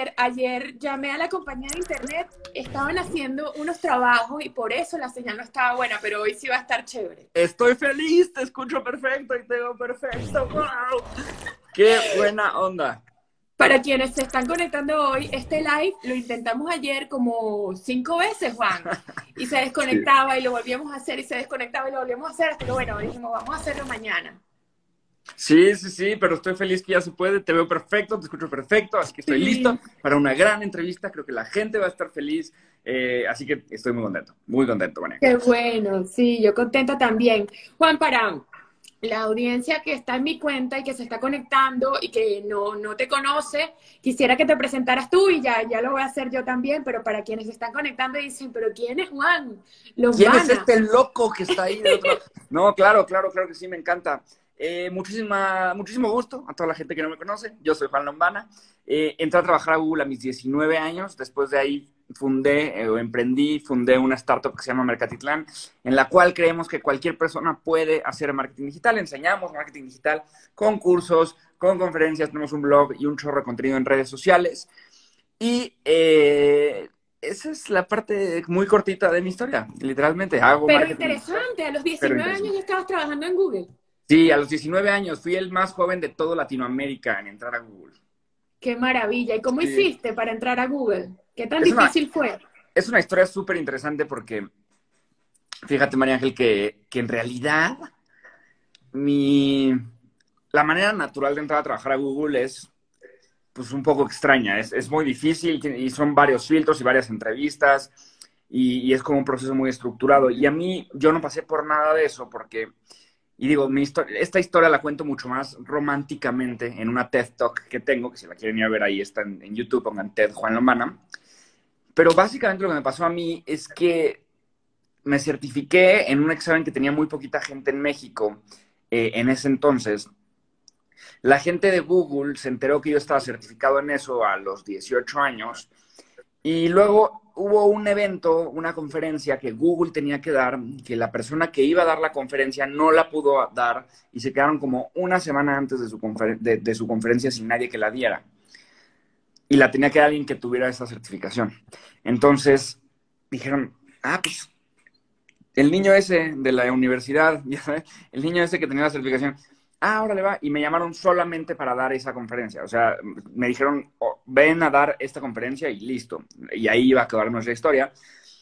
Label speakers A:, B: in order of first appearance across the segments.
A: ayer, ayer llamé a la compañía de internet, estaban haciendo unos trabajos y por eso la señal no estaba buena, pero hoy sí va a estar chévere.
B: Estoy feliz, te escucho perfecto y te veo perfecto. ¡Wow! ¡Qué buena onda!
A: Para quienes se están conectando hoy, este live lo intentamos ayer como cinco veces, Juan. Y se desconectaba y lo volvíamos a hacer y se desconectaba y lo volvíamos a hacer. Que bueno, dijimos, vamos a hacerlo mañana.
B: Sí, sí, sí, pero estoy feliz que ya se puede, te veo perfecto, te escucho perfecto, así que estoy listo para una gran entrevista, creo que la gente va a estar feliz, eh, así que estoy muy contento, muy contento, María.
A: Qué bueno, sí, yo contenta también. Juan Parán, la audiencia que está en mi cuenta y que se está conectando y que no, no te conoce, quisiera que te presentaras tú y ya, ya lo voy a hacer yo también, pero para quienes se están conectando y dicen, pero ¿quién es Juan?
B: ¿Quién es este loco que está ahí? De otro... no, claro, claro, claro que sí, me encanta. Eh, muchísima, muchísimo gusto a toda la gente que no me conoce. Yo soy Juan Lombana. Eh, entré a trabajar a Google a mis 19 años. Después de ahí fundé eh, o emprendí, fundé una startup que se llama Mercatitlán, en la cual creemos que cualquier persona puede hacer marketing digital. Enseñamos marketing digital con cursos, con conferencias, tenemos un blog y un chorro de contenido en redes sociales. Y esa es la parte muy cortita de mi historia, literalmente. Hago
A: Pero interesante, a los 19 años ya estabas trabajando en Google.
B: Sí, a los 19 años fui el más joven de toda Latinoamérica en entrar a Google.
A: Qué maravilla. ¿Y cómo hiciste para entrar a Google? ¿Qué tan difícil fue?
B: Es una historia súper interesante porque, fíjate, María Ángel, que, que, en realidad mi, la manera natural de entrar a trabajar a Google es pues un poco extraña. Es, es muy difícil y son varios filtros y varias entrevistas y, y es como un proceso muy estructurado. Y a mí, yo no pasé por nada de eso porque y digo, mi esta historia la cuento mucho más románticamente en una TED Talk que tengo, que si la quieren ir a ver ahí está en, YouTube, pongan TED Juan Lomana. Pero básicamente lo que me pasó a mí es que me certifiqué en un examen que tenía muy poquita gente en México eh, en ese entonces. La gente de Google se enteró que yo estaba certificado en eso a los 18 años y luego hubo un evento, una conferencia que Google tenía que dar, que la persona que iba a dar la conferencia no la pudo dar y se quedaron como una semana antes de su, conferencia sin nadie que la diera. Y la tenía que dar alguien que tuviera esa certificación. Entonces dijeron, ah, pues el niño ese de la universidad, el niño ese que tenía la certificación, ah, ahora le va. Y me llamaron solamente para dar esa conferencia. O sea, me dijeron, oh, ven a dar esta conferencia y listo. Y ahí iba a acabar nuestra historia.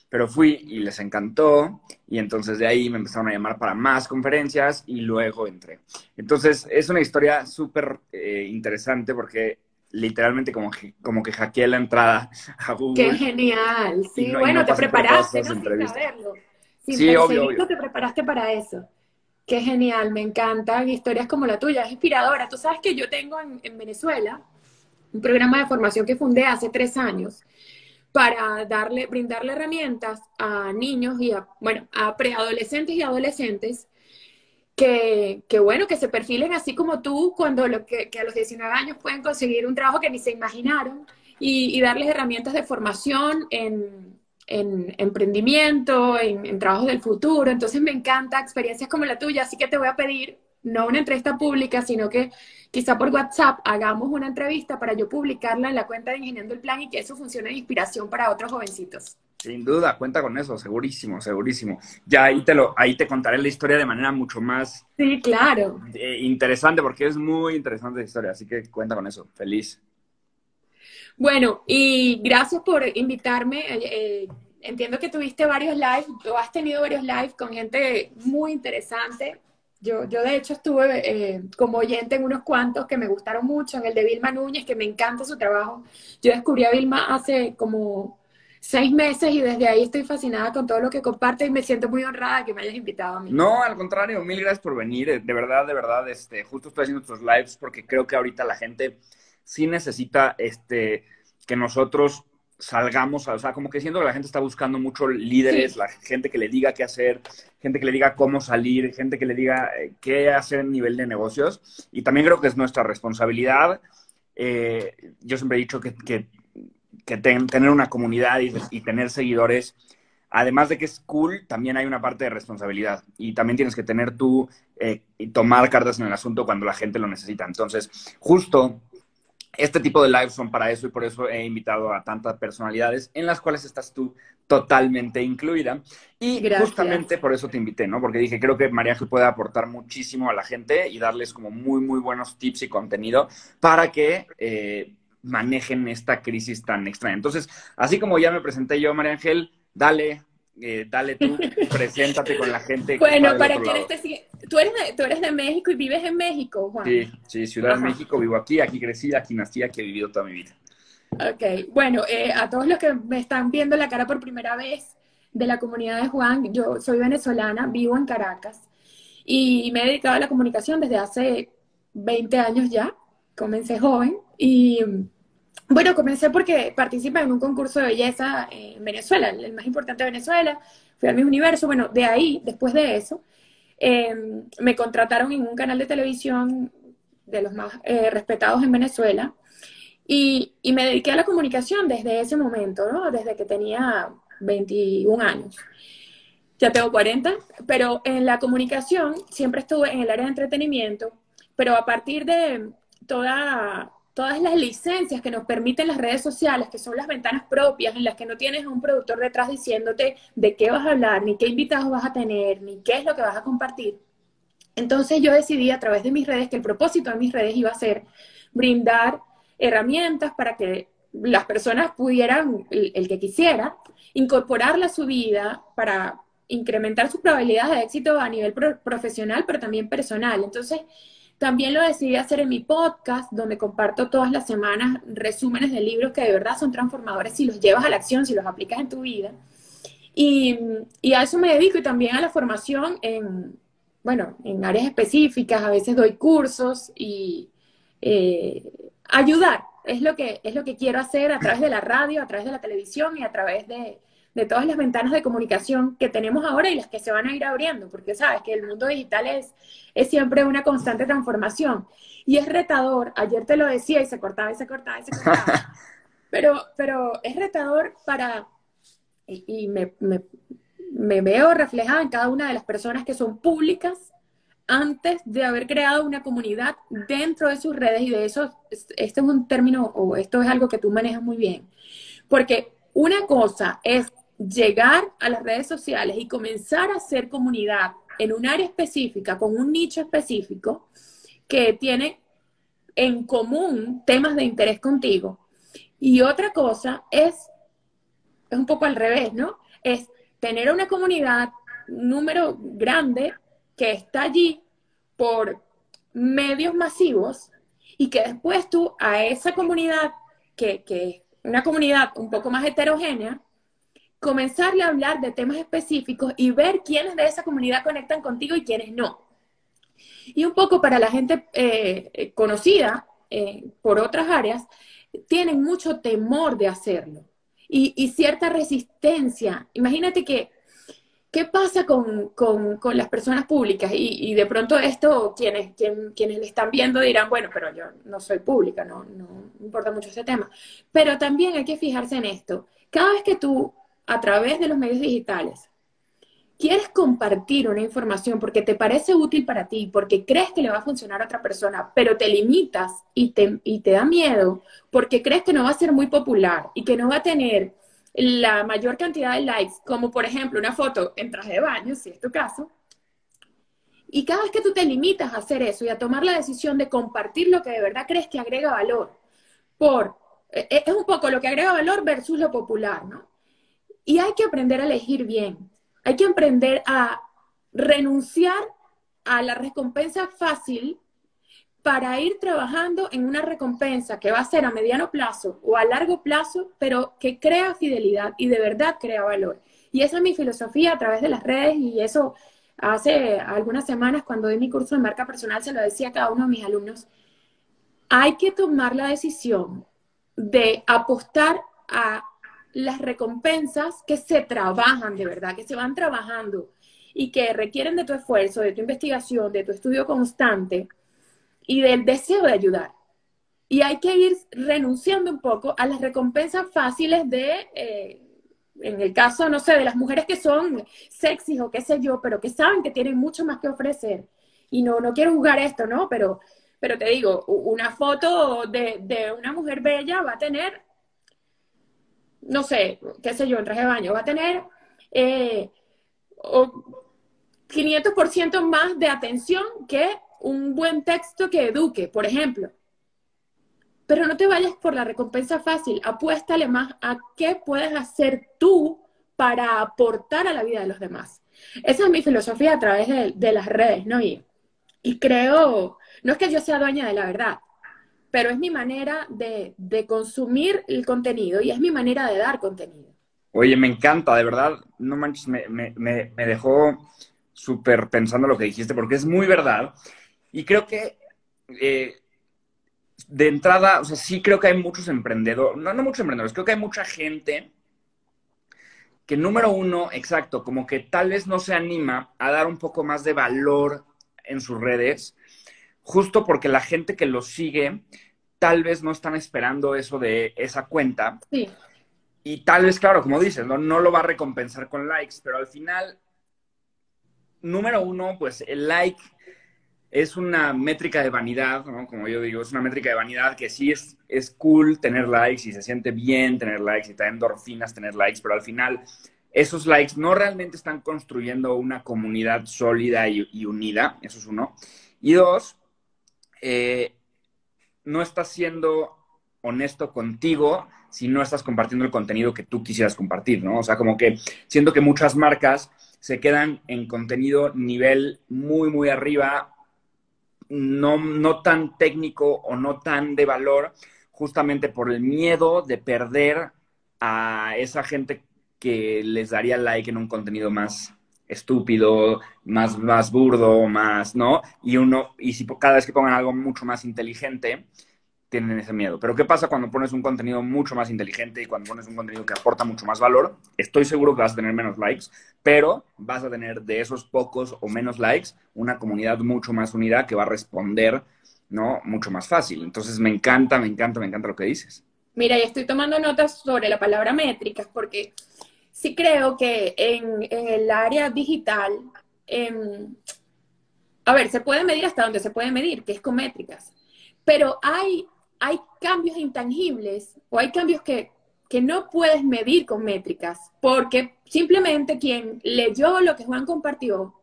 B: Pero fui y les encantó. Y entonces de ahí me empezaron a llamar para más conferencias y luego entré. Entonces es una historia súper eh, interesante porque literalmente como, como que hackeé la entrada a Google.
A: ¡Qué genial! Sí, bueno, te preparaste, ¿no? Sin saberlo. Sin
B: sí, obvio, obvio.
A: te preparaste para eso. Qué genial, me encantan historias como la tuya, es inspiradora. Tú sabes que yo tengo en, Venezuela un programa de formación que fundé hace tres años para darle, brindarle herramientas a niños y a, bueno, a preadolescentes y adolescentes que, que, bueno, que se perfilen así como tú cuando lo que, a los 19 años pueden conseguir un trabajo que ni se imaginaron y darles herramientas de formación en, en emprendimiento, en, trabajos del futuro. Entonces me encanta experiencias como la tuya, así que te voy a pedir no una entrevista pública, sino que quizá por WhatsApp hagamos una entrevista para yo publicarla en la cuenta de Ingeniando el Plan y que eso funcione de inspiración para otros jovencitos.
B: Sin duda, cuenta con eso, segurísimo, segurísimo. Ya ahí te lo, ahí te contaré la historia de manera mucho más
A: sí, claro.
B: Eh, interesante, porque es muy interesante la historia, así que cuenta con eso, feliz.
A: Bueno, y gracias por invitarme. Eh, entiendo que tuviste varios lives, o has tenido varios lives con gente muy interesante. Yo, yo de hecho estuve eh, como oyente en unos cuantos que me gustaron mucho, en el de Vilma Núñez, que me encanta su trabajo. Yo descubrí a Vilma hace como seis meses y desde ahí estoy fascinada con todo lo que comparte y me siento muy honrada que me hayas invitado a mí.
B: No, al contrario, mil gracias por venir. De verdad, de verdad, este, justo estoy haciendo estos lives porque creo que ahorita la gente sí necesita este, que nosotros salgamos, o sea, como que siento que la gente está buscando mucho líderes, la gente que le diga qué hacer, gente que le diga cómo salir, gente que le diga eh, qué hacer en nivel de negocios. Y también creo que es nuestra responsabilidad. Eh, yo siempre he dicho que, que, tener una comunidad y, tener seguidores, además de que es cool, también hay una parte de responsabilidad. Y también tienes que tener tú eh, y tomar cartas en el asunto cuando la gente lo necesita. Entonces, justo este tipo de lives son para eso y por eso he invitado a tantas personalidades en las cuales estás tú totalmente incluida. Y justamente por eso te invité, ¿no? Porque dije, creo que María Ángel puede aportar muchísimo a la gente y darles como muy, muy buenos tips y contenido para que eh, manejen esta crisis tan extraña. Entonces, así como ya me presenté yo, María Ángel, dale, eh, dale tú, preséntate con la gente.
A: Bueno, para quienes te siguen, ¿tú eres, de, tú eres de México y vives en México, Juan.
B: Sí, sí, Ciudad de México, vivo aquí, aquí crecí, aquí nací, aquí he vivido toda mi vida.
A: Ok, bueno, eh, a todos los que me están viendo la cara por primera vez de la comunidad de Juan, yo soy venezolana, vivo en Caracas y me he dedicado a la comunicación desde hace 20 años ya, comencé joven y bueno, comencé porque participé en un concurso de belleza en Venezuela, el más importante de Venezuela. Fui al mi universo. Bueno, de ahí, después de eso, em, me contrataron en un canal de televisión de los más eh, respetados en Venezuela. Y, me dediqué a la comunicación desde ese momento, ¿no? Desde que tenía 21 años. Ya tengo 40, pero en la comunicación siempre estuve en el área de entretenimiento, pero a partir de toda todas las licencias que nos permiten las redes sociales, que son las ventanas propias en las que no tienes un productor detrás diciéndote de qué vas a hablar, ni qué invitados vas a tener, ni qué es lo que vas a compartir. Entonces yo decidí a través de mis redes que el propósito de mis redes iba a ser brindar herramientas para que las personas pudieran, el, que quisiera, incorporarla a su vida para incrementar sus probabilidades de éxito a nivel profesional, pero también personal. Entonces, también lo decidí hacer en mi podcast, donde comparto todas las semanas resúmenes de libros que de verdad son transformadores si los llevas a la acción, si los aplicas en tu vida. Y, a eso me dedico y también a la formación en, bueno, en áreas específicas. A veces doy cursos y eh, ayudar. Es lo, que, es lo que quiero hacer a través de la radio, a través de la televisión y a través de, de todas las ventanas de comunicación que tenemos ahora y las que se van a ir abriendo, porque sabes que el mundo digital es, es siempre una constante transformación. Y es retador, ayer te lo decía y se cortaba y se cortaba y se cortaba, pero, pero es retador para, y, me, me, me veo reflejada en cada una de las personas que son públicas antes de haber creado una comunidad dentro de sus redes y de eso, este es un término o esto es algo que tú manejas muy bien, porque una cosa es llegar a las redes sociales y comenzar a hacer comunidad en un área específica, con un nicho específico, que tiene en común temas de interés contigo. Y otra cosa es, es un poco al revés, ¿no? Es tener una comunidad, un número grande, que está allí por medios masivos y que después tú a esa comunidad, que, que es una comunidad un poco más heterogénea, comenzarle a hablar de temas específicos y ver quiénes de esa comunidad conectan contigo y quiénes no. Y un poco para la gente eh, conocida eh, por otras áreas, tienen mucho temor de hacerlo y, cierta resistencia. Imagínate que, ¿qué pasa con, las personas públicas? Y, de pronto esto, quienes, quienes le están viendo dirán, bueno, pero yo no soy pública, no, no importa mucho ese tema. Pero también hay que fijarse en esto. Cada vez que tú a través de los medios digitales, quieres compartir una información porque te parece útil para ti, porque crees que le va a funcionar a otra persona, pero te limitas y te, da miedo porque crees que no va a ser muy popular y que no va a tener la mayor cantidad de likes, como por ejemplo una foto en traje de baño, si es tu caso, y cada vez que tú te limitas a hacer eso y a tomar la decisión de compartir lo que de verdad crees que agrega valor, por, e, e, es un poco lo que agrega valor versus lo popular, ¿no? Y hay que aprender a elegir bien. Hay que aprender a renunciar a la recompensa fácil para ir trabajando en una recompensa que va a ser a mediano plazo o a largo plazo, pero que crea fidelidad y de verdad crea valor. Y esa es mi filosofía a través de las redes y eso hace algunas semanas cuando di mi curso de marca personal se lo decía a cada uno de mis alumnos. Hay que tomar la decisión de apostar a las recompensas que se trabajan de verdad, que se van trabajando y que requieren de tu esfuerzo, de tu investigación, de tu estudio constante y del deseo de ayudar. Y hay que ir renunciando un poco a las recompensas fáciles de, eh, en el caso, no sé, de las mujeres que son sexys o qué sé yo, pero que saben que tienen mucho más que ofrecer. Y no, no quiero juzgar esto, ¿no? Pero pero te digo, una foto de, de una mujer bella va a tener, no sé, qué sé yo, en traje de baño, va a tener eh, 500% más de atención que un buen texto que eduque, por ejemplo. Pero no te vayas por la recompensa fácil, apuéstale más a qué puedes hacer tú para aportar a la vida de los demás. Esa es mi filosofía a través de, las redes, ¿no? Y, y, creo, no es que yo sea dueña de la verdad, pero es mi manera de, de consumir el contenido y es mi manera de dar contenido.
B: Oye, me encanta, de verdad, no manches, me, me, dejó súper pensando lo que dijiste, porque es muy verdad. Y creo que eh, de entrada, o sea, sí creo que hay muchos emprendedores, no, no muchos emprendedores, creo que hay mucha gente que número uno, exacto, como que tal vez no se anima a dar un poco más de valor en sus redes, justo porque la gente que lo sigue tal vez no están esperando eso de esa cuenta.
A: Sí.
B: Y tal vez, claro, como dices, ¿no? no lo va a recompensar con likes, pero al final, número uno, pues el like es una métrica de vanidad, ¿no? Como yo digo, es una métrica de vanidad que sí es, es cool tener likes y se siente bien tener likes y te da endorfinas tener likes, pero al final esos likes no realmente están construyendo una comunidad sólida y, unida, eso es uno. Y dos, eh, no estás siendo honesto contigo si no estás compartiendo el contenido que tú quisieras compartir, ¿no? O sea, como que siento que muchas marcas se quedan en contenido nivel muy, muy arriba no, no tan técnico o no tan de valor, justamente por el miedo de perder a esa gente que les daría like en un contenido más estúpido, más, más burdo, más, ¿no? Y uno, y si cada vez que pongan algo mucho más inteligente, tienen ese miedo. Pero ¿qué pasa cuando pones un contenido mucho más inteligente y cuando pones un contenido que aporta mucho más valor? Estoy seguro que vas a tener menos likes, pero vas a tener de esos pocos o menos likes una comunidad mucho más unida que va a responder, ¿no? Mucho más fácil. Entonces me encanta, me encanta, me encanta lo que dices.
A: Mira, y estoy tomando notas sobre la palabra métricas porque sí creo que en, el área digital, em, a ver, se puede medir hasta donde se puede medir, que es con métricas. Pero hay hay cambios intangibles o hay cambios que, no puedes medir con métricas, porque simplemente quien leyó lo que Juan compartió,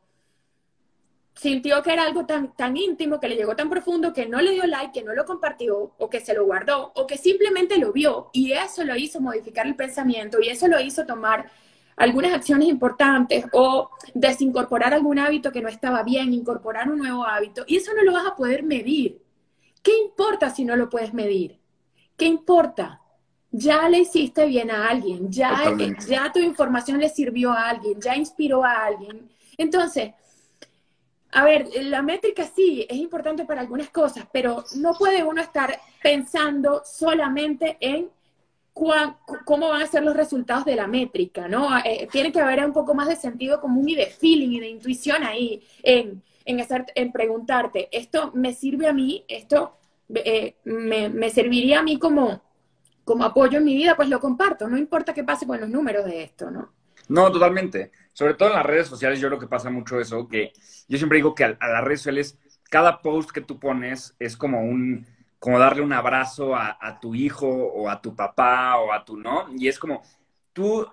A: sintió que era algo tan, tan íntimo, que le llegó tan profundo, que no le dio like, que no lo compartió, o que se lo guardó, o que simplemente lo vio, y eso lo hizo modificar el pensamiento, y eso lo hizo tomar algunas acciones importantes, o desincorporar algún hábito que no estaba bien, incorporar un nuevo hábito, y eso no lo vas a poder medir. ¿Qué importa si no lo puedes medir? ¿Qué importa? Ya le hiciste bien a alguien, ya, ya tu información le sirvió a alguien, ya inspiró a alguien. Entonces, a ver, la métrica sí es importante para algunas cosas, pero no puede uno estar pensando solamente en cómo van a ser los resultados de la métrica, ¿no? Eh, tiene que haber un poco más de sentido común y de feeling y de intuición ahí, en en, hacer, en preguntarte, ¿esto me sirve a mí? ¿Esto eh, me, serviría a mí como, como apoyo en mi vida? Pues lo comparto, no importa qué pase con los números de esto, ¿no?
B: No, totalmente. Sobre todo en las redes sociales, yo creo que pasa mucho eso, que yo siempre digo que a, a las redes sociales, cada post que tú pones es como un, como darle un abrazo a, a, tu hijo o a tu papá o a tu, ¿no? Y es como, tú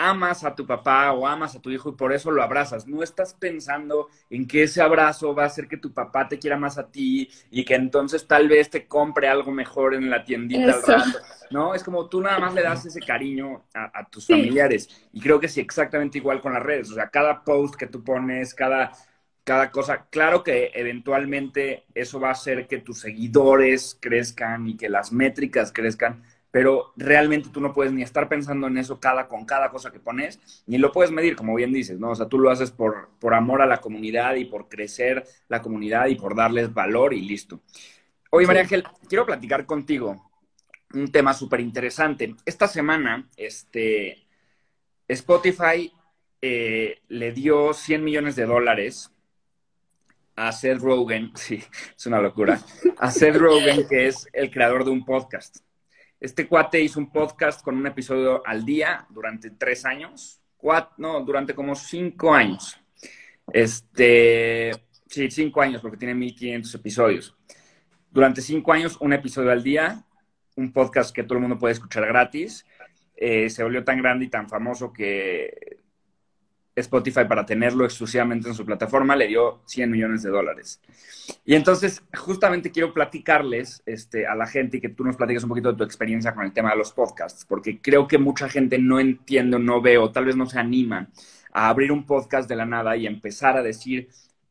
B: amas a tu papá o amas a tu hijo y por eso lo abrazas. No estás pensando en que ese abrazo va a hacer que tu papá te quiera más a ti y que entonces tal vez te compre algo mejor en la tiendita al rato. No, es como tú nada más le das ese cariño a, tus familiares. Y creo que sí, exactamente igual con las redes. O sea, cada post que tú pones, cada, cada cosa, claro que eventualmente eso va a hacer que tus seguidores crezcan y que las métricas crezcan pero realmente tú no puedes ni estar pensando en eso cada con cada cosa que pones, ni lo puedes medir, como bien dices, ¿no? O sea, tú lo haces por, por amor a la comunidad y por crecer la comunidad y por darles valor y listo. Oye, María Ángel, quiero platicar contigo un tema súper interesante. Esta semana, este, Spotify eh, le dio 100 millones de dólares a Seth Rogen, sí, es una locura, a Seth Rogen, que es el creador de un podcast. Este cuate hizo un podcast con un episodio al día durante tres años. no, durante como cinco años. Este, sí, cinco años, porque tiene 1500 episodios. durante cinco años, un episodio al día, un podcast que todo el mundo puede escuchar gratis. Eh, se volvió tan grande y tan famoso que Spotify, para tenerlo exclusivamente en su plataforma, le dio 100 millones de dólares. Y entonces, justamente quiero platicarles este, a la gente y que tú nos platiques un poquito de tu experiencia con el tema de los podcasts, porque creo que mucha gente no entiende, no ve o tal vez no se anima a abrir un podcast de la nada y empezar a decir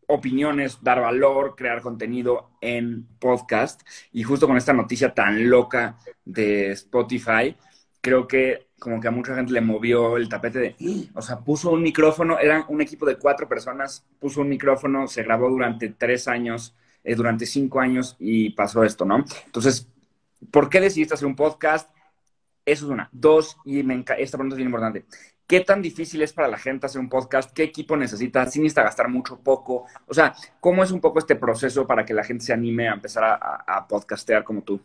B: opiniones, dar valor, crear contenido en podcast. Y justo con esta noticia tan loca de Spotify, creo que como que a mucha gente le movió el tapete de, o sea, puso un micrófono, era un equipo de cuatro personas, puso un micrófono, se grabó durante tres años, eh, durante cinco años y pasó esto, ¿no? Entonces, ¿por qué decidiste hacer un podcast? Eso es una. Dos, y me esta pregunta es bien importante. ¿Qué tan difícil es para la gente hacer un podcast? ¿Qué equipo necesita? ¿Si necesita gastar mucho poco? O sea, ¿cómo es un poco este proceso para que la gente se anime a empezar a, a podcastear como tú?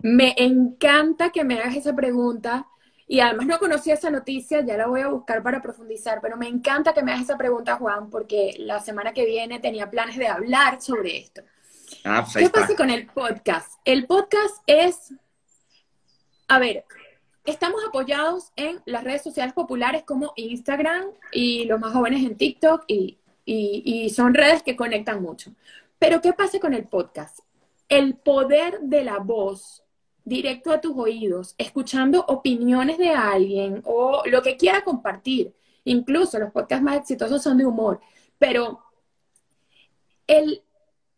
A: Me encanta que me hagas esa pregunta y además no conocía esa noticia, ya la voy a buscar para profundizar, pero me encanta que me hagas esa pregunta, Juan, porque la semana que viene tenía planes de hablar sobre esto. Ah, pues ¿Qué pasa con el podcast? El podcast es, a ver, estamos apoyados en las redes sociales populares como Instagram y los más jóvenes en TikTok y, y son redes que conectan mucho. Pero ¿qué pasa con el podcast? El poder de la voz directo a tus oídos, escuchando opiniones de alguien o lo que quiera compartir. Incluso los podcasts más exitosos son de humor, pero el,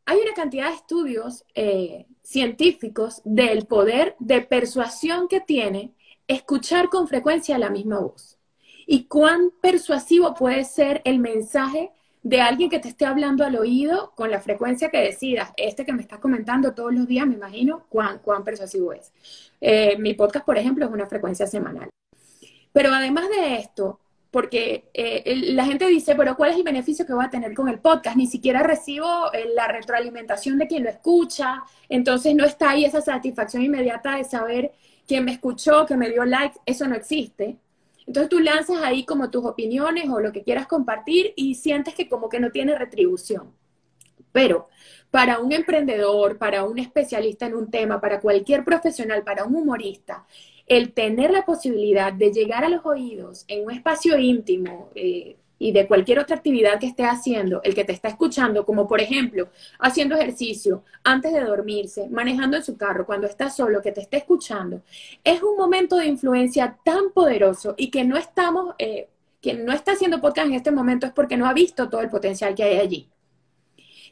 A: hay una cantidad de estudios eh, científicos del poder de persuasión que tiene escuchar con frecuencia la misma voz y cuán persuasivo puede ser el mensaje de alguien que te esté hablando al oído con la frecuencia que decidas. Este que me estás comentando todos los días, me imagino cuán, cuán persuasivo es. Eh, mi podcast, por ejemplo, es una frecuencia semanal. Pero además de esto, porque eh, la gente dice, pero ¿cuál es el beneficio que voy a tener con el podcast? Ni siquiera recibo eh, la retroalimentación de quien lo escucha, entonces no está ahí esa satisfacción inmediata de saber quién me escuchó, que me dio like, eso no existe. Entonces tú lanzas ahí como tus opiniones o lo que quieras compartir y sientes que como que no tiene retribución. Pero para un emprendedor, para un especialista en un tema, para cualquier profesional, para un humorista, el tener la posibilidad de llegar a los oídos en un espacio íntimo, eh, y de cualquier otra actividad que esté haciendo, el que te está escuchando, como por ejemplo haciendo ejercicio antes de dormirse, manejando en su carro, cuando está solo, que te esté escuchando, es un momento de influencia tan poderoso y que no estamos, eh, quien no está haciendo podcast en este momento es porque no ha visto todo el potencial que hay allí.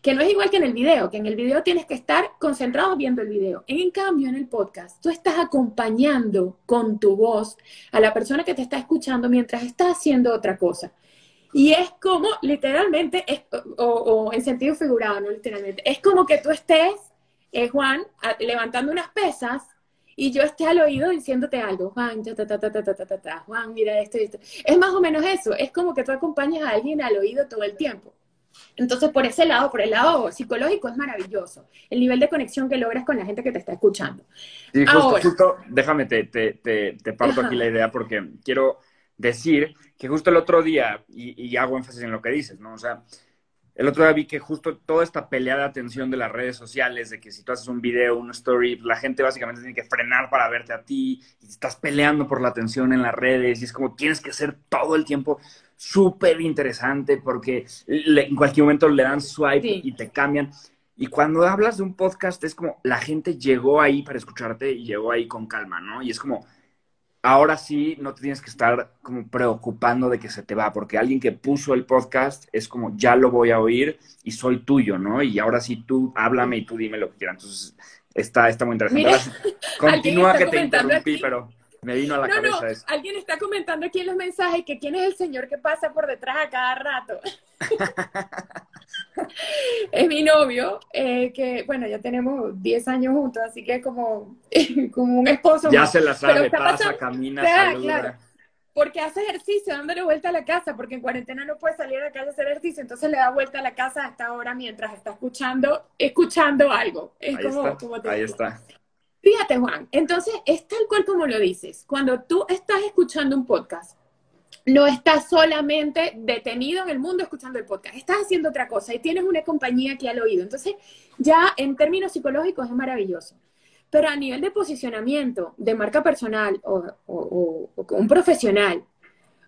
A: Que no es igual que en el video, que en el video tienes que estar concentrado viendo el video. En cambio, en el podcast, tú estás acompañando con tu voz a la persona que te está escuchando mientras está haciendo otra cosa. Y es como, literalmente, o, en sentido figurado, no literalmente, es como que tú estés, eh, Juan, levantando unas pesas y yo esté al oído diciéndote algo, Juan, ta, ta, ta, ta, ta, ta, ta, Juan, mira esto y esto. Es más o menos eso, es como que tú acompañas a alguien al oído todo el tiempo. Entonces, por ese lado, por el lado psicológico, es maravilloso. El nivel de conexión que logras con la gente que te está escuchando.
B: Sí, justo, justo déjame, te, te, te, parto aquí la idea porque quiero decir que justo el otro día, y, hago énfasis en lo que dices, ¿no? O sea, el otro día vi que justo toda esta pelea de atención de las redes sociales, de que si tú haces un video, una story, la gente básicamente tiene que frenar para verte a ti, y estás peleando por la atención en las redes, y es como tienes que ser todo el tiempo súper interesante porque en cualquier momento le dan swipe y te cambian. Y cuando hablas de un podcast es como la gente llegó ahí para escucharte y llegó ahí con calma, ¿no? Y es como, ahora sí no te tienes que estar como preocupando de que se te va, porque alguien que puso el podcast es como, ya lo voy a oír y soy tuyo, ¿no? Y ahora sí tú háblame y tú dime lo que quieras. Entonces, está, está muy interesante. continúa que te interrumpí, pero me vino a la cabeza no. eso.
A: Alguien está comentando aquí en los mensajes que quién es el señor que pasa por detrás a cada rato. es mi novio, eh, que bueno, ya tenemos 10 años juntos, así que como, como un esposo.
B: Ya se la sabe, pasa, camina, saluda.
A: porque hace ejercicio, dándole vuelta a la casa, porque en cuarentena no puede salir a la calle a hacer ejercicio, entonces le da vuelta a la casa hasta ahora mientras está escuchando, escuchando algo. Es
B: ahí como, está, ahí está.
A: Fíjate, Juan, entonces es tal cual como lo dices. Cuando tú estás escuchando un podcast, no estás solamente detenido en el mundo escuchando el podcast, estás haciendo otra cosa y tienes una compañía que al oído. Entonces, ya en términos psicológicos es maravilloso. Pero a nivel de posicionamiento, de marca personal o, o un profesional,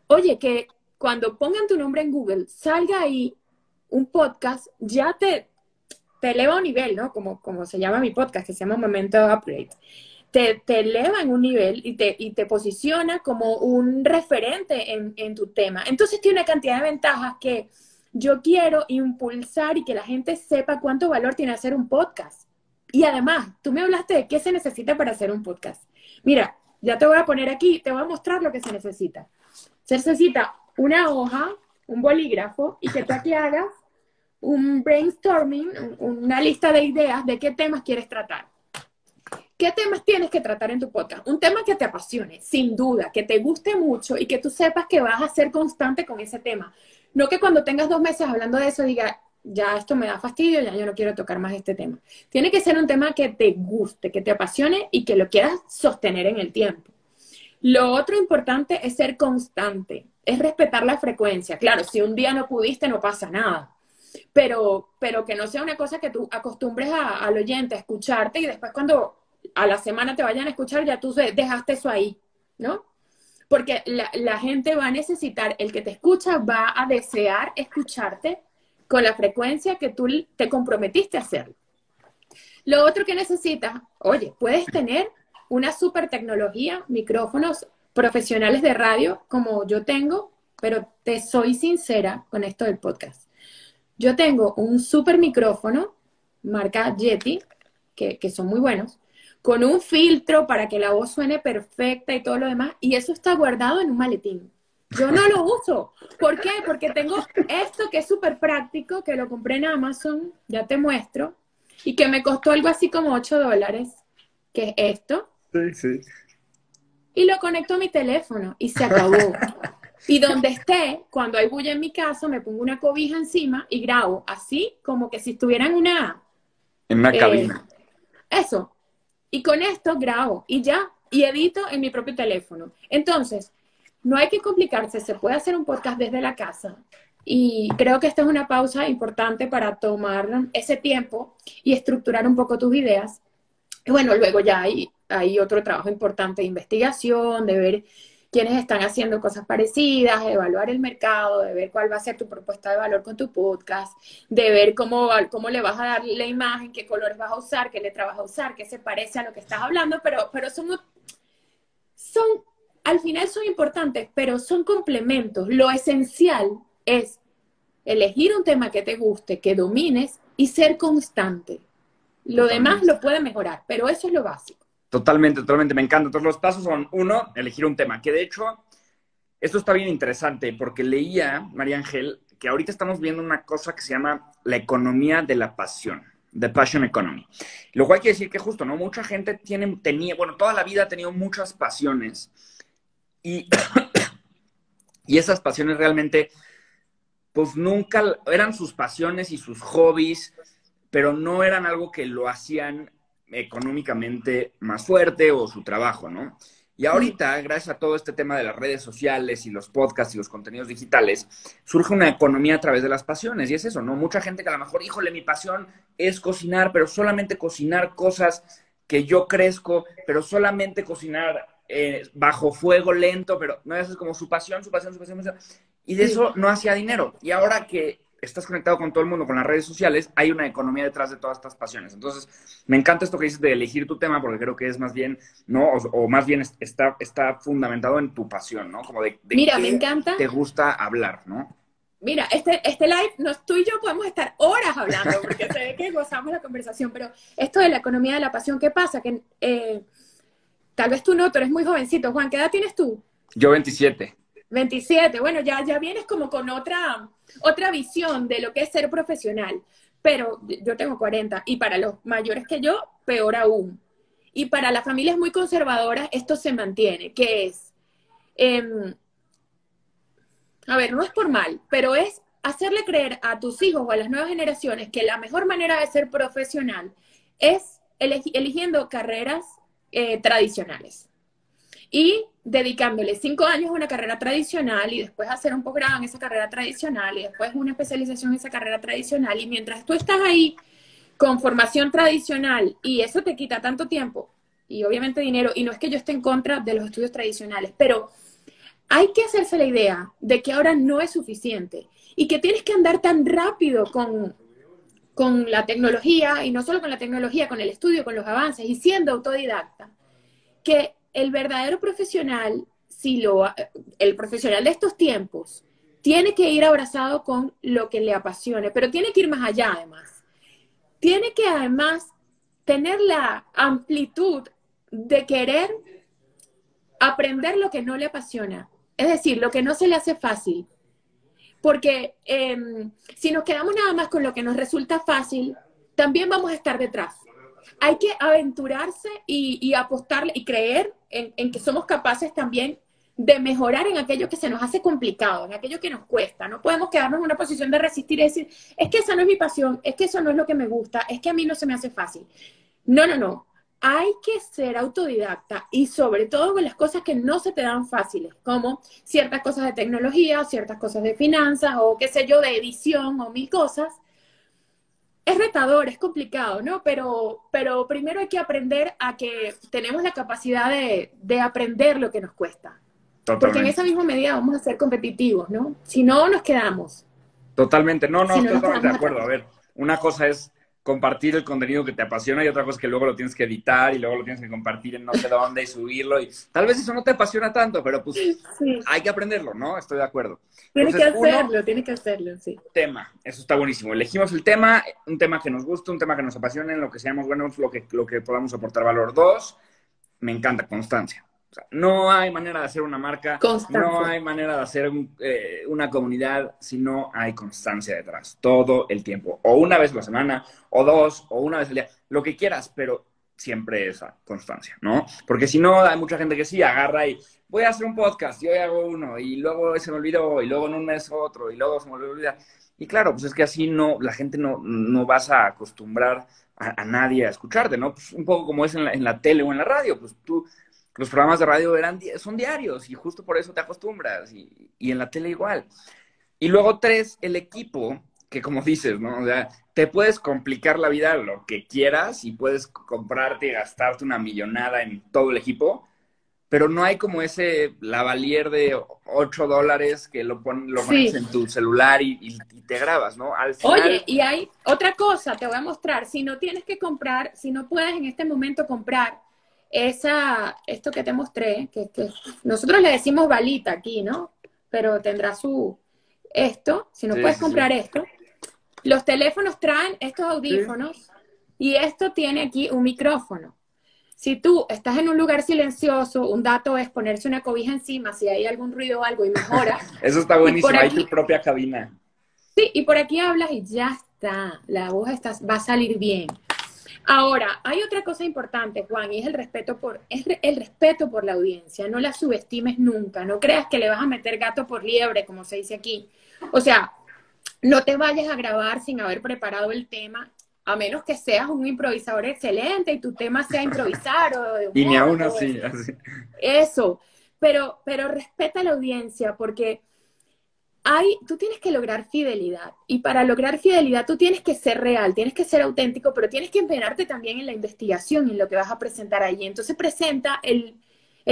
A: oye, que cuando pongan tu nombre en Google, salga ahí un podcast, ya te, te eleva un nivel, ¿no? Como, como se llama mi podcast, que se llama Momento Upgrade te, eleva en un nivel y te, y te posiciona como un referente en, en tu tema. Entonces tiene una cantidad de ventajas que yo quiero impulsar y que la gente sepa cuánto valor tiene hacer un podcast. Y además, tú me hablaste de qué se necesita para hacer un podcast. Mira, ya te voy a poner aquí, te voy a mostrar lo que se necesita. Se necesita una hoja, un bolígrafo y que tú aquí hagas un brainstorming, una lista de ideas de qué temas quieres tratar. ¿Qué temas tienes que tratar en tu podcast? Un tema que te apasione, sin duda, que te guste mucho y que tú sepas que vas a ser constante con ese tema. No que cuando tengas dos meses hablando de eso diga, ya esto me da fastidio, ya yo no quiero tocar más este tema. Tiene que ser un tema que te guste, que te apasione y que lo quieras sostener en el tiempo. Lo otro importante es ser constante, es respetar la frecuencia. Claro, si un día no pudiste, no pasa nada. Pero, pero que no sea una cosa que tú acostumbres al oyente a escucharte y después cuando a la semana te vayan a escuchar, ya tú dejaste eso ahí, ¿no? Porque la, gente va a necesitar, el que te escucha va a desear escucharte con la frecuencia que tú te comprometiste a hacerlo. Lo otro que necesitas, oye, puedes tener una super tecnología, micrófonos profesionales de radio como yo tengo, pero te soy sincera con esto del podcast. Yo tengo un super micrófono, marca Yeti, que, que son muy buenos, con un filtro para que la voz suene perfecta y todo lo demás, y eso está guardado en un maletín. Yo no lo uso. ¿Por qué? Porque tengo esto que es súper práctico, que lo compré en Amazon, ya te muestro, y que me costó algo así como 8 dólares, que es esto.
B: Sí, sí.
A: Y lo conecto a mi teléfono y se acabó. Y donde esté, cuando hay bulla en mi casa, me pongo una cobija encima y grabo, así como que si estuviera en una...
B: En una cabina.
A: Eh, eso, y con esto grabo y ya, y edito en mi propio teléfono. Entonces, no hay que complicarse, se puede hacer un podcast desde la casa. Y creo que esta es una pausa importante para tomar ese tiempo y estructurar un poco tus ideas. Y bueno, luego ya hay, hay otro trabajo importante de investigación, de ver quienes están haciendo cosas parecidas, de evaluar el mercado, de ver cuál va a ser tu propuesta de valor con tu podcast, de ver cómo, cómo le vas a dar la imagen, qué colores vas a usar, qué letra vas a usar, qué se parece a lo que estás hablando, pero, pero son, son, al final son importantes, pero son complementos. Lo esencial es elegir un tema que te guste, que domines y ser constante. Lo demás lo puede mejorar, pero eso es lo básico.
B: Totalmente, totalmente, me encanta. Entonces los pasos son, uno, elegir un tema, que de hecho, esto está bien interesante porque leía, María Ángel, que ahorita estamos viendo una cosa que se llama la economía de la pasión, the passion economy. Lo cual quiere decir que justo, ¿no? Mucha gente tiene, tenía, bueno, toda la vida ha tenido muchas pasiones y, y esas pasiones realmente, pues nunca eran sus pasiones y sus hobbies, pero no eran algo que lo hacían económicamente más fuerte o su trabajo, ¿no? Y ahorita, gracias a todo este tema de las redes sociales y los podcasts y los contenidos digitales, surge una economía a través de las pasiones. Y es eso, ¿no? Mucha gente que a lo mejor, híjole, mi pasión es cocinar, pero solamente cocinar cosas que yo crezco, pero solamente cocinar eh, bajo fuego lento, pero no, es como su pasión, su pasión, su pasión. Su pasión. Y de eso no hacía dinero. Y ahora que estás conectado con todo el mundo, con las redes sociales, hay una economía detrás de todas estas pasiones. Entonces, me encanta esto que dices de elegir tu tema, porque creo que es más bien, ¿no? O, más bien está, está fundamentado en tu pasión, ¿no? Como de,
A: Mira, qué me encanta.
B: te gusta hablar, ¿no?
A: Mira, este, este live, no, tú y yo podemos estar horas hablando, porque se ve que gozamos la conversación, pero esto de la economía de la pasión, ¿qué pasa? Que eh, tal vez tú no, tú eres muy jovencito. Juan, ¿qué edad tienes tú?
B: Yo 27.
A: 27, bueno, ya, ya vienes como con otra, otra visión de lo que es ser profesional, pero yo tengo 40 y para los mayores que yo, peor aún. Y para las familias muy conservadoras esto se mantiene, que es, em, a ver, no es por mal, pero es hacerle creer a tus hijos o a las nuevas generaciones que la mejor manera de ser profesional es eligiendo carreras eh, tradicionales. Y dedicándole cinco años a una carrera tradicional y después hacer un posgrado en esa carrera tradicional y después una especialización en esa carrera tradicional. Y mientras tú estás ahí con formación tradicional y eso te quita tanto tiempo y obviamente dinero y no es que yo esté en contra de los estudios tradicionales, pero hay que hacerse la idea de que ahora no es suficiente y que tienes que andar tan rápido con, con la tecnología y no solo con la tecnología, con el estudio, con los avances y siendo autodidacta, que el verdadero profesional, si lo, el profesional de estos tiempos, tiene que ir abrazado con lo que le apasione, pero tiene que ir más allá además. Tiene que además tener la amplitud de querer aprender lo que no le apasiona, es decir, lo que no se le hace fácil. Porque em, si nos quedamos nada más con lo que nos resulta fácil, también vamos a estar detrás hay que aventurarse y, y apostarle y creer en, que somos capaces también de mejorar en aquello que se nos hace complicado, en aquello que nos cuesta. No podemos quedarnos en una posición de resistir y decir, es que esa no es mi pasión, es que eso no es lo que me gusta, es que a mí no se me hace fácil. No, no, no. Hay que ser autodidacta y sobre todo con las cosas que no se te dan fáciles, como ciertas cosas de tecnología, ciertas cosas de finanzas o qué sé yo, de edición o mil cosas es retador, es complicado, ¿no? Pero, pero primero hay que aprender a que tenemos la capacidad de, aprender lo que nos cuesta. Porque en esa misma medida vamos a ser competitivos, ¿no? Si no, nos quedamos.
B: Totalmente, no, no, totalmente de acuerdo. A ver, una cosa es compartir el contenido que te apasiona y otra cosa es que luego lo tienes que editar y luego lo tienes que compartir en no sé dónde y subirlo. Y tal vez eso no te apasiona tanto, pero pues hay que aprenderlo, ¿no? Estoy de acuerdo.
A: Tiene que hacerlo, tiene que hacerlo, sí.
B: Tema, eso está buenísimo. Elegimos el tema, un tema que nos guste, un tema que nos apasione, en lo que seamos buenos, lo que, lo que podamos aportar valor. Dos, me encanta, constancia no hay manera de hacer una marca, no hay manera de hacer eh, una comunidad si no hay constancia detrás, todo el tiempo. O una vez a la semana, o dos, o una vez al día, lo que quieras, pero siempre esa constancia, ¿no? Porque si no, hay mucha gente que sí agarra y voy a hacer un podcast, yo hago uno, y luego se me olvidó, y luego en un mes otro, y luego se me olvida. Y claro, pues es que así no, la gente no, no vas a acostumbrar a, nadie a escucharte, ¿no? Pues un poco como es en la, en la tele o en la radio, pues tú los programas de radio eran, son diarios y justo por eso te acostumbras y, en la tele igual. Y luego tres, el equipo, que como dices, ¿no? O sea, te puedes complicar la vida lo que quieras y puedes comprarte y gastarte una millonada en todo el equipo, pero no hay como ese lavalier de 8 dólares que lo, lo pones en tu celular y, te grabas, ¿no?
A: Oye, y hay otra cosa, te voy a mostrar, si no tienes que comprar, si no puedes en este momento comprar esa, esto que te mostré, que, nosotros le decimos balita aquí, ¿no? Pero tendrá su, esto, si no puedes comprar esto. Los teléfonos traen estos audífonos y esto tiene aquí un micrófono. Si tú estás en un lugar silencioso, un dato es ponerse una cobija encima si hay algún ruido o algo y mejora.
B: Eso está buenísimo, hay tu propia cabina.
A: Sí, y por aquí hablas y ya está, la voz está, va a salir bien. Ahora, hay otra cosa importante, Juan, y es el respeto por, es el respeto por la audiencia. No la subestimes nunca. No creas que le vas a meter gato por liebre, como se dice aquí. O sea, no te vayas a grabar sin haber preparado el tema, a menos que seas un improvisador excelente y tu tema sea improvisar o de
B: Y ni aún así,
A: así. Eso. Pero, pero respeta la audiencia, porque tú tienes que lograr fidelidad. Y para lograr fidelidad tú tienes que ser real, tienes que ser auténtico, pero tienes que empeñarte también en la investigación y en lo que vas a presentar allí. Entonces presenta el,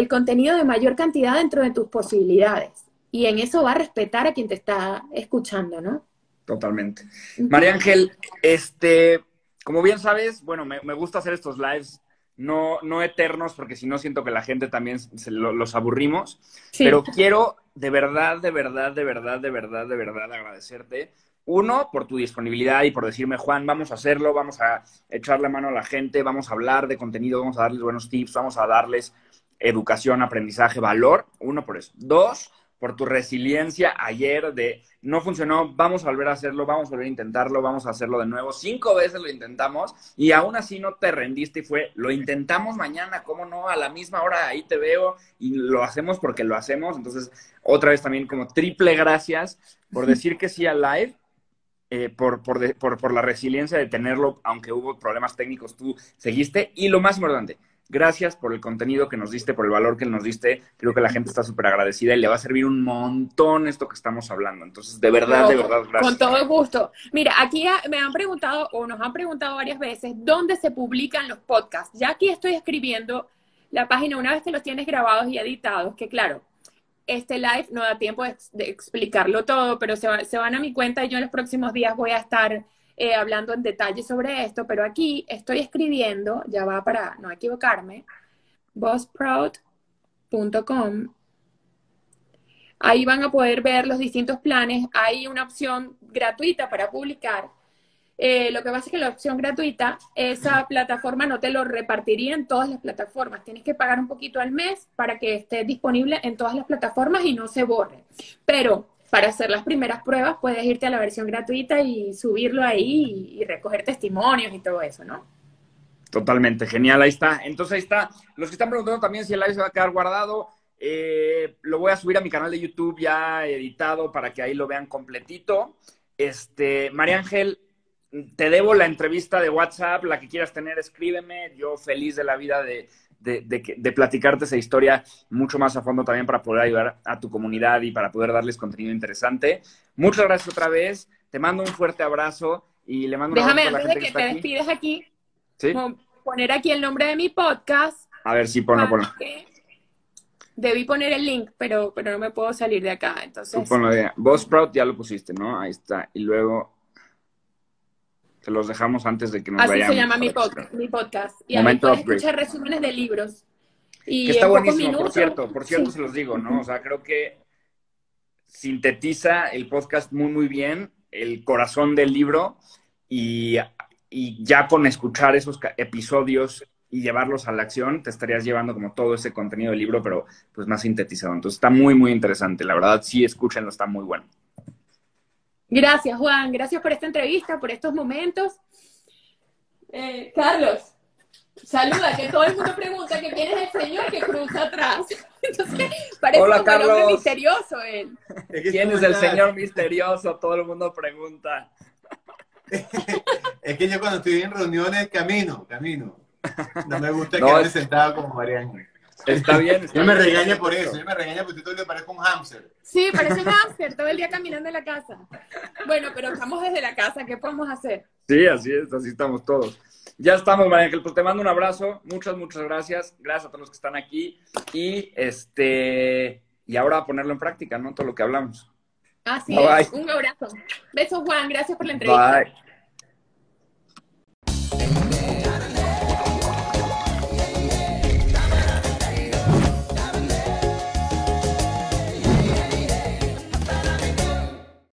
A: contenido de mayor cantidad dentro de tus posibilidades. Y en eso va a respetar a quien te está escuchando, ¿no?
B: Totalmente. María Ángel, este, como bien sabes, bueno, me, gusta hacer estos lives no, no eternos, porque si no siento que la gente también se los aburrimos. Pero quiero de verdad, de verdad, de verdad, de verdad, de verdad agradecerte. Uno, por tu disponibilidad y por decirme, Juan, vamos a hacerlo, vamos a echarle mano a la gente, vamos a hablar de contenido, vamos a darles buenos tips, vamos a darles educación, aprendizaje, valor. Uno, por eso. Dos, por tu resiliencia ayer de no funcionó, vamos a volver a hacerlo, vamos a volver a intentarlo, vamos a hacerlo de nuevo. Cinco veces lo intentamos y aún así no te rendiste y fue, lo intentamos mañana, ¿cómo no? A la misma hora ahí te veo y lo hacemos porque lo hacemos. Entonces, otra vez también como triple gracias por decir que sí al live. Eh, por, por, por, por la resiliencia de tenerlo, aunque hubo problemas técnicos, tú seguiste. Y lo más importante, Gracias por el contenido que nos diste, por el valor que nos diste. Creo que la gente está súper agradecida y le va a servir un montón esto que estamos hablando. Entonces, de verdad, de verdad, gracias.
A: Con todo gusto. Mira, aquí me han preguntado o nos han preguntado varias veces dónde se publican los podcasts. Ya aquí estoy escribiendo la página una vez que los tienes grabados y editados, que claro, este live no da tiempo de, explicarlo todo, pero se, se, van a mi cuenta y yo en los próximos días voy a estar eh, hablando en detalle sobre esto, pero aquí estoy escribiendo, ya va para no equivocarme, bossproud.com. Ahí van a poder ver los distintos planes. Hay una opción gratuita para publicar. Eh, lo que pasa es que la opción gratuita, esa plataforma no te lo repartiría en todas las plataformas. Tienes que pagar un poquito al mes para que esté disponible en todas las plataformas y no se borre. Pero para hacer las primeras pruebas puedes irte a la versión gratuita y subirlo ahí y, recoger testimonios y todo eso, ¿no?
B: Totalmente, genial, ahí está. Entonces ahí está. Los que están preguntando también si el live se va a quedar guardado, eh, lo voy a subir a mi canal de YouTube ya editado para que ahí lo vean completito. Este, María Ángel, te debo la entrevista de WhatsApp, la que quieras tener, escríbeme. Yo feliz de la vida de, de, platicarte esa historia mucho más a fondo también para poder ayudar a tu comunidad y para poder darles contenido interesante. Muchas gracias otra vez. Te mando un fuerte abrazo y le mando un
A: Déjame, abrazo la antes de que, te despides aquí, poner aquí el nombre de mi podcast.
B: A ver si ponlo, ponlo.
A: Debí poner el link, pero, pero no me puedo salir de acá. Entonces.
B: Tú ponlo de. Vos Sprout ya lo pusiste, ¿no? Ahí está. Y luego se los dejamos antes de que nos vayamos.
A: Así se llama mi, podcast. Y ahí puedes escuchar resúmenes de libros.
B: Y que está buenísimo, por cierto, por cierto se los digo, ¿no? O sea, creo que sintetiza el podcast muy, muy bien, el corazón del libro, y, y ya con escuchar esos episodios y llevarlos a la acción, te estarías llevando como todo ese contenido del libro, pero pues más sintetizado. Entonces está muy, muy interesante. La verdad, sí, escúchenlo, está muy bueno.
A: Gracias, Juan. Gracias por esta entrevista, por estos momentos. Eh, Carlos, saluda, que todo el mundo pregunta que quién es el señor que cruza atrás. Entonces, parece Hola, un hombre misterioso él.
B: ¿Quién es el señor misterioso? Todo el mundo pregunta.
C: es que yo cuando estoy en reuniones camino, camino. No me gusta quedarme sentado como Mariano.
B: Está bien.
C: yo me regaña por eso, yo me regaña porque todo el día parezco un hámster.
A: Sí, parece un hámster, todo el día caminando en la casa. Bueno, pero estamos desde la casa, ¿qué podemos hacer?
B: Sí, así es, así estamos todos. Ya estamos, María Ángel, pues te mando un abrazo, muchas, muchas gracias, gracias a todos los que están aquí y este, y ahora a ponerlo en práctica, ¿no? Todo lo que hablamos.
A: Así es, un abrazo. Besos, Juan, gracias por la entrevista. Bye.